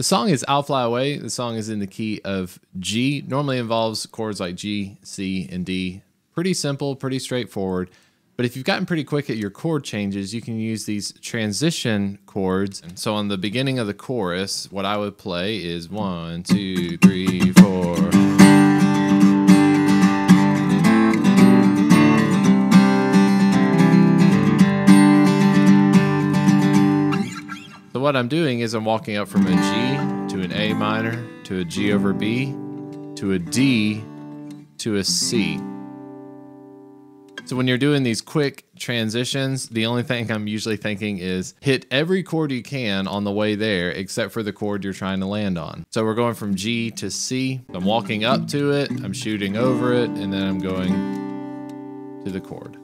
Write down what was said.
The song is I'll Fly Away. The song is in the key of G. Normally involves chords like G, C, and D. Pretty simple, pretty straightforward. But if you've gotten pretty quick at your chord changes, you can use these transition chords. And so on the beginning of the chorus, what I would play is one, two, three, So what I'm doing is I'm walking up from a G to an A minor to a G over B to a D to a C. So when you're doing these quick transitions, the only thing I'm usually thinking is hit every chord you can on the way there except for the chord you're trying to land on. So we're going from G to C. I'm walking up to it, I'm shooting over it, and then I'm going to the chord.